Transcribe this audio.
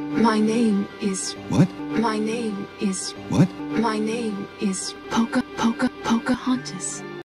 My name is What? my name is What? my name is Poca Poca Pocahontas.